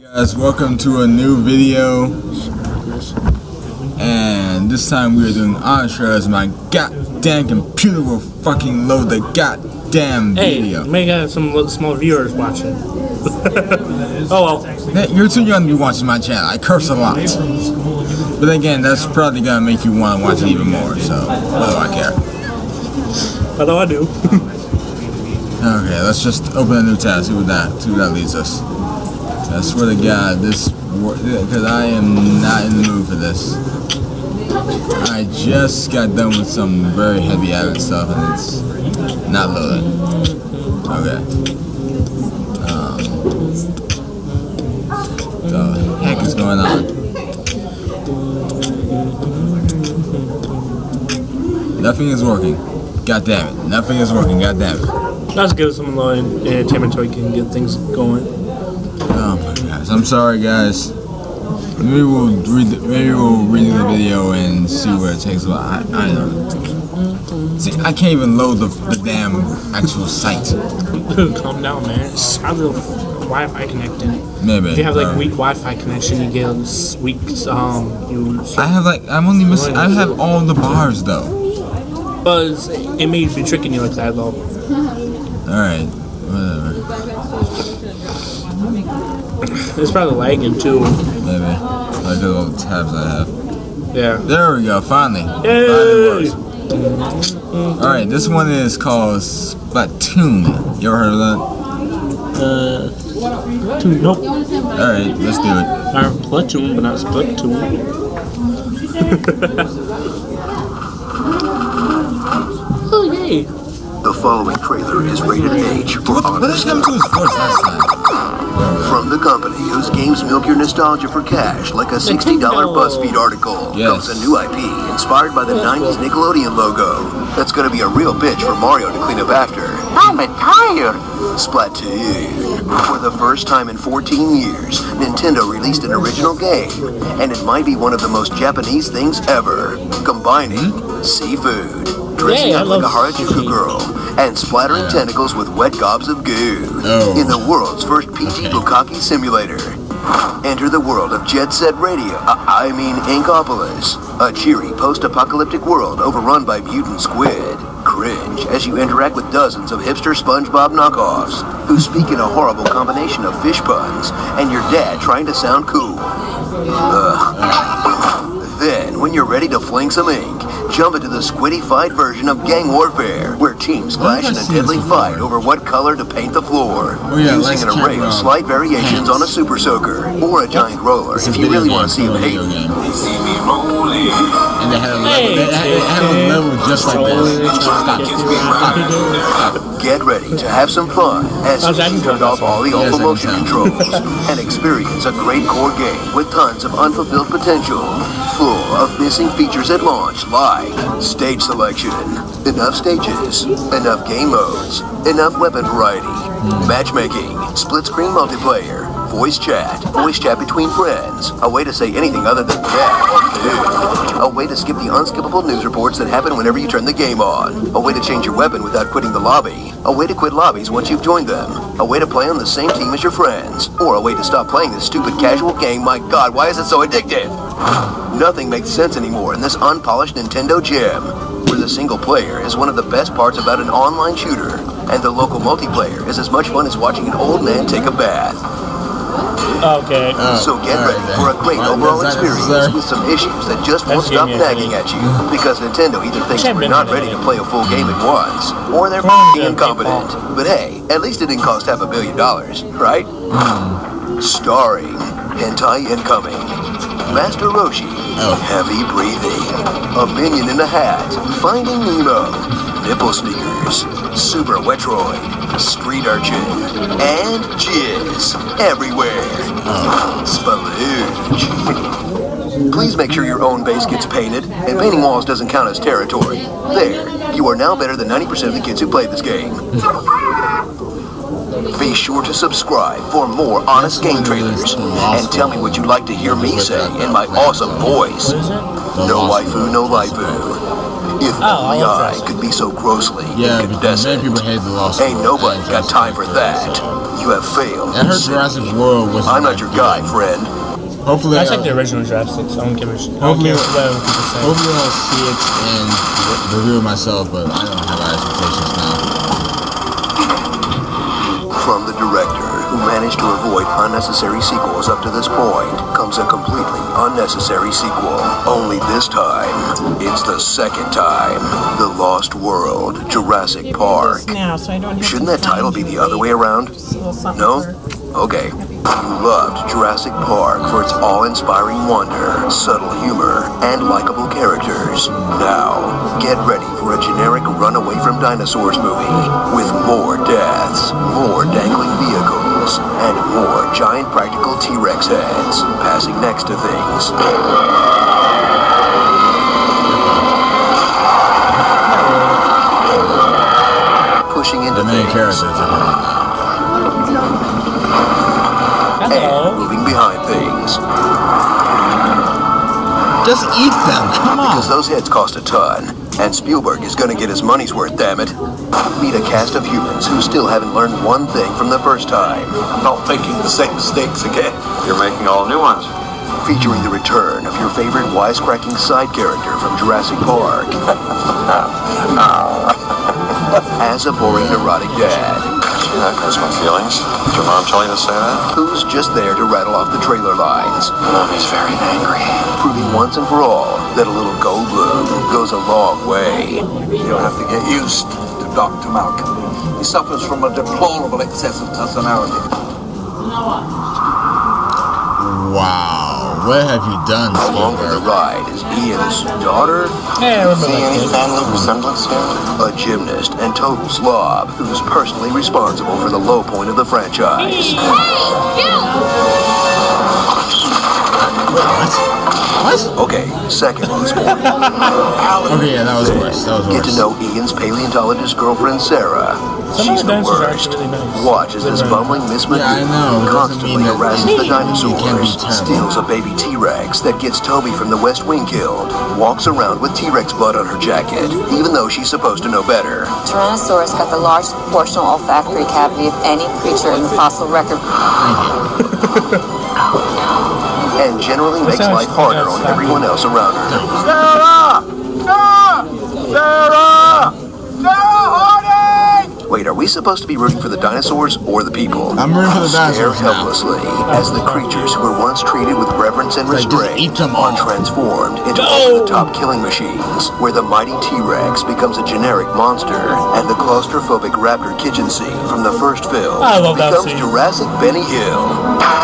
guys, welcome to a new video. And this time we are doing as my goddamn computer will fucking load the goddamn Hey, video. may got some small viewers watching. oh well. Hey, You're too young to be watching my channel. I curse a lot. But again, that's probably gonna make you want to watch it even more, so what do I care? Although I do. Okay, let's just open a new tab, see what that see what that leads us. I swear to God, this because I am not in the mood for this. I just got done with some very heavy added stuff and it's not loading. Okay. Um, the heck is going on? Nothing is working. God damn it. Nothing is working. God damn it. Let's give some little entertainment we can get things going. Oh my gosh, I'm sorry guys. Maybe we'll read the, maybe we'll read the video and see where it takes. But I, I don't. See, I can't even load the, the damn actual site. Calm down, man. Just have the Wi-Fi connected. Maybe. If you have like uh, weak Wi-Fi connection, you get weak um. You I have like I'm only missing. I have all the bars though. buzz. It may be tricking you like that though. All right, It's probably lagging too. Maybe like the tabs I have. Yeah. There we go. Finally. Yay! Finally. All right, this one is called Splatoon. You ever heard of that? Uh. Two, nope. All right, let's do it. Or platoon, but not Splatoon. oh yay! The following trailer is rated H for What, what honest did come to his voice last time? from the company whose games milk your nostalgia for cash like a $60 BuzzFeed article. Yes. Comes a new IP inspired by the 90s Nickelodeon logo. That's gonna be a real bitch for Mario to clean up after. I'm a tired. Splatoon. For the first time in 14 years, Nintendo released an original game, and it might be one of the most Japanese things ever. Combining hmm? seafood, dressing up like a Harajuku girl, and splattering tentacles with wet gobs of goo. Oh. In the world's first PG Bukkake simulator. Enter the world of Jet Set Radio, I, I mean Inkopolis, a cheery post-apocalyptic world overrun by mutant squid. Cringe as you interact with dozens of hipster SpongeBob knockoffs who speak in a horrible combination of fish puns and your dad trying to sound cool. Ugh. Then, when you're ready to fling some ink, jump into the squiddy-fied version of Gang Warfare, where teams clash in a deadly fight over what color to paint the floor, Oh, yeah, using an array of um, slight variations on a super soaker or a giant roller. If you really want to see him hate. Video game. And they had a level, they had, they had a level just like this. Get ready to have some fun as How's that you turned control? off all the awful motion tell. controls and experience a great core game with tons of unfulfilled potential, full of missing features at launch like stage selection, enough stages, enough game modes, enough weapon variety, matchmaking, split screen multiplayer, voice chat, voice chat between friends, a way to say anything other than that. A way to skip the unskippable news reports that happen whenever you turn the game on, a way to change your weapon without quitting the lobby, a way to quit lobbies once you've joined them, a way to play on the same team as your friends, or a way to stop playing this stupid casual game. My god, why is it so addictive? Nothing makes sense anymore in this unpolished Nintendo gem, where the single player is one of the best parts about an online shooter, and the local multiplayer is as much fun as watching an old man take a bath. Okay. So get all right ready then. for a great Well, overall experience necessary. with some issues that just won't That's stop giving me a nagging at you. Because Nintendo either thinks Should've we're not ready to play a full game at once, or they're Well, f***ing yeah, incompetent. But hey, at least it didn't cost half a billion dollars, right? Hmm. Starring Hentai Incoming, Master Roshi, Oh. Heavy Breathing, A Minion in a Hat, Finding Nemo, Nipple Sneakers, Super Wetroid, Street Urchin, and Jizz everywhere. Spalooge. Please make sure your own base gets painted, and painting walls doesn't count as territory. There, you are now better than 90% of the kids who play this game. Be sure to subscribe for more honest game trailers, and tell me what you'd like to hear me say in my awesome voice. No waifu, no laifu. If Oh, only I'll I could be so grossly Yeah, because many people hate the lost. Ain't nobody got time for that. You have failed. I heard Jurassic World was. I'm not your guy, friend. Hopefully, That's I'll, like the original Jurassic, so I don't give a shit. I Hopefully- care what other people say. hopefully I'll see it and re- review it myself, but I don't have high expectations now. From the director, who managed to avoid unnecessary sequels up to this point, comes a completely unnecessary sequel. Only this time, it's the second time. The Lost World, Jurassic Park. Now, so I don't have Shouldn't that title be the other way around? just a little something No? Okay. You loved Jurassic Park for its awe-inspiring wonder, subtle humor, and likable characters. Now, get ready for a generic runaway from dinosaurs movie with more deaths, more dangling vehicles, and more giant practical T-Rex heads passing next to things. Pushing into The main things. characters are coming and moving behind things. Just eat them, come on! Because those heads cost a ton, and Spielberg is gonna get his money's worth, damn it. Meet a cast of humans who still haven't learned one thing from the first time. not making the same mistakes again. You're making all new ones. Featuring the return of your favorite wisecracking side character from Jurassic Park. As a boring neurotic dad, That hurts my feelings. Did your mom tell you to say that? who's just there to rattle off the trailer lines, Mommy's very angry. proving once and for all that a little Goldblum goes a long way. You'll have to get used to Dr. Malcolm. He suffers from a deplorable excess of personality. Wow, what have you done, Along for the ride is Ian's daughter, Yeah, I See any kid. family resemblance here? a gymnast and total slob who's personally responsible for the low point of the franchise. What? What? Okay, second most important. Okay, yeah, that was worse. That was Get to know Ian's paleontologist girlfriend Sarah. Some She's of the the worst. actually really nice. Watch as this bumbling Miss Yeah, McGee know. Constantly mean harasses the it dinosaurs, steals a baby T-Rex that gets Toby from the West Wing killed, walks around with T-Rex blood on her jacket, even though she's supposed to know better. Tyrannosaurus got the largest proportional olfactory cavity of any creature in the fossil record. and generally makes life harder on everyone else around her. Sarah! Sarah! Sarah! Sarah Harding! Wait, are we supposed to be rooting for the dinosaurs or the people? I'm rooting for the Stare dinosaurs now. helplessly as the creatures who were once treated with reverence and Like, restraint are transformed into Go! over-the-top killing machines, where the mighty T-Rex becomes a generic monster, and the claustrophobic raptor kitchen scene from the first film I love that becomes. Jurassic Benny Hill.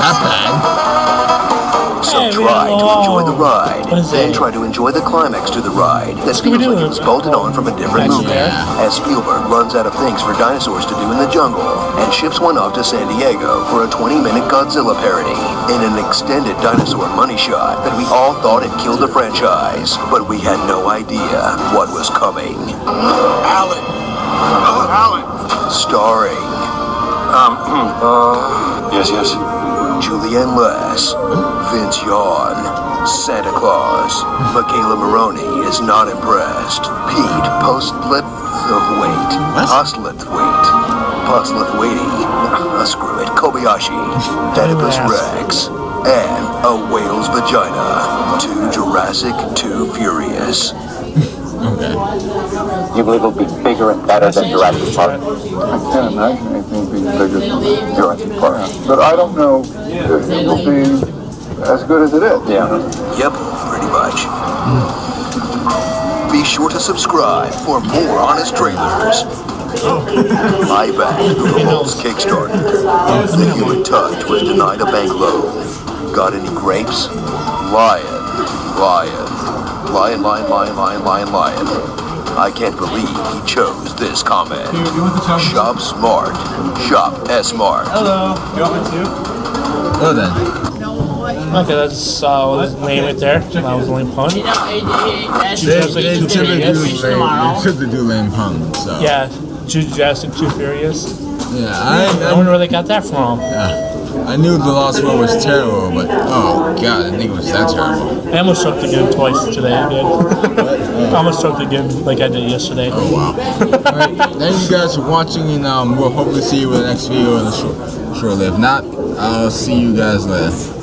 That didn't make it that bad. So Hey, try got to enjoy the ride, What is then it? try to enjoy the climax to the ride that feels like it was bolted on from a different Actually, movie. yeah. As Spielberg runs out of things for dinosaurs to do in the jungle and ships one off to San Diego for a 20-minute Godzilla parody in an extended dinosaur money shot that we all thought had killed the franchise, but we had no idea what was coming. Alan! Oh, Alan! Starring Um, uh, yes, yes. Julianne Less, Vince Yawn, Santa Claus. McKayla Maroney is not impressed. Pete Postlethwaite. Postlethwaite. Postlethwaite. Uh, screw it. Kobayashi. Oedipus Rex. And a whale's vagina. Too Jurassic, too furious. Okay. You believe it'll be bigger and better than Jurassic Park? I can't imagine anything being bigger than Jurassic Park. But I don't know if it will be as good as it is. Yeah. Yep, pretty much. Be sure to subscribe for more honest trailers. My back the Google's Kickstarter. The human touch was denied a bank loan. Got any grapes? Lion, lion, lion, lion, lion, lion, lion, lion. I can't believe he chose this comment. Shop smart. Shop S-Mart. Hello. You want me to? Well then. Okay, that's uh, his name right there. That was the only pun. They, Jurassic they Too typically do Furious. lame, they do lame puns, so. Yeah, Ju- Jurassic Too Furious. Yeah, I I, wonder where they got that from. I, I knew the last one was terrible, but oh god, I think it was that terrible. I almost choked again twice today. I did. I almost choked again like I did yesterday. Oh wow. Alright, thank you guys for watching and um, we'll hopefully see you in the next video in the short, shortly. If not, I'll see you guys later.